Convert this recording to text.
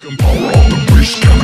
Power on the beast.